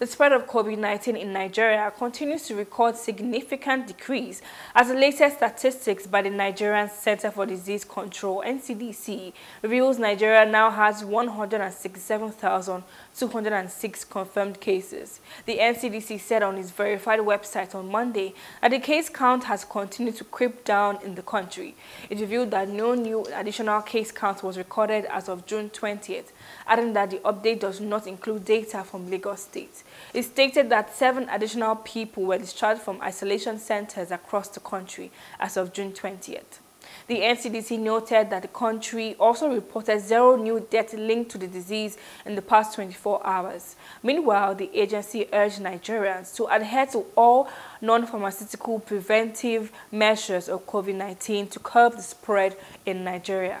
The spread of COVID-19 in Nigeria continues to record significant decrease as the latest statistics by the Nigerian Center for Disease Control NCDC reveals Nigeria now has 167,206 confirmed cases. The NCDC said on its verified website on Monday that the case count has continued to creep down in the country. It revealed that no new additional case count was recorded as of June 20th, adding that the update does not include data from Lagos State. It stated that seven additional people were discharged from isolation centers across the country as of June 20th. The NCDC noted that the country also reported zero new deaths linked to the disease in the past 24 hours. Meanwhile, the agency urged Nigerians to adhere to all non-pharmaceutical preventive measures of COVID-19 to curb the spread in Nigeria.